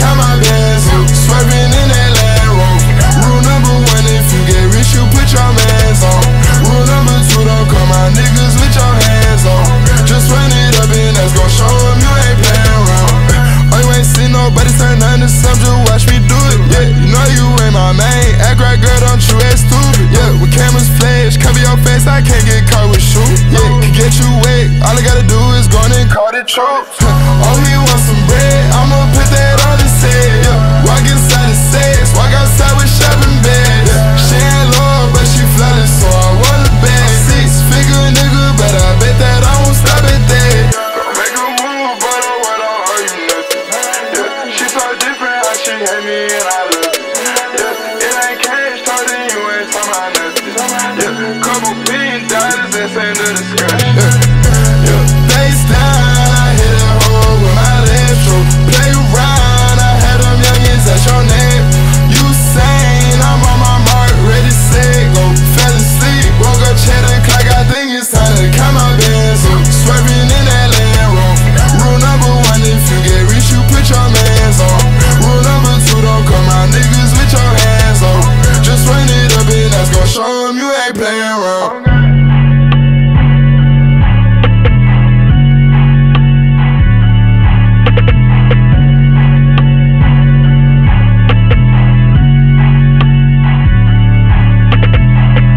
count my bands, swerving in that Land Rover. Rule number one, if you get rich, you put your mans on. Rule number two, don't call my niggas with your hands on. Just run it up and that's gon' show them you ain't playing around. Oh, you ain't seen nobody turn none to some, just watch me do it. Yeah, you know you ain't my main. Act right, girl, don't you ask stupid. Yeah, with cameras flash, cover your face, I can't get caught with shoot. Yeah, can get you wet. All I gotta do is go and call the troops. tell me and I love you. Yeah, it ain't cash, Told you ain't talking nothing. Yeah, couple billion dollars, that's end of discussion. Yeah, yeah. I hit with my. Play around, I had them youngins at your name. You saying I'm on my mark, ready, set, go. Fell asleep, woke up, I think it's time to my bands. So. you ain't playing around.